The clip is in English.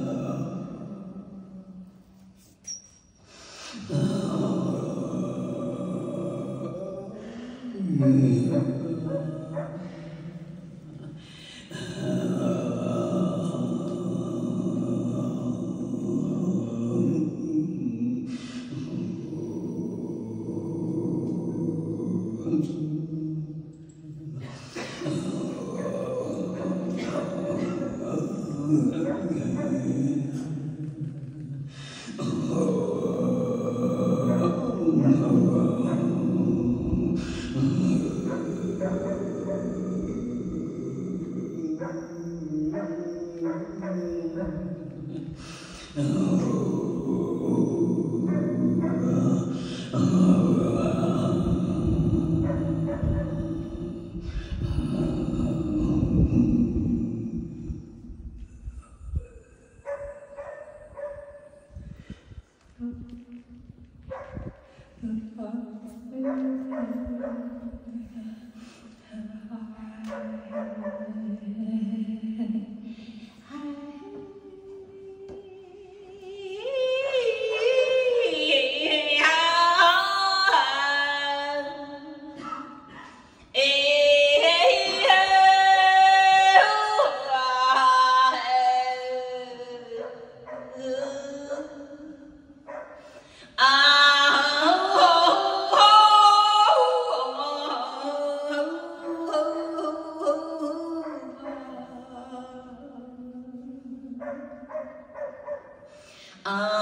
love. Ugh. Ah.